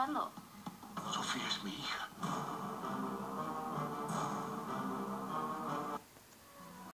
hablando? Sofía es mi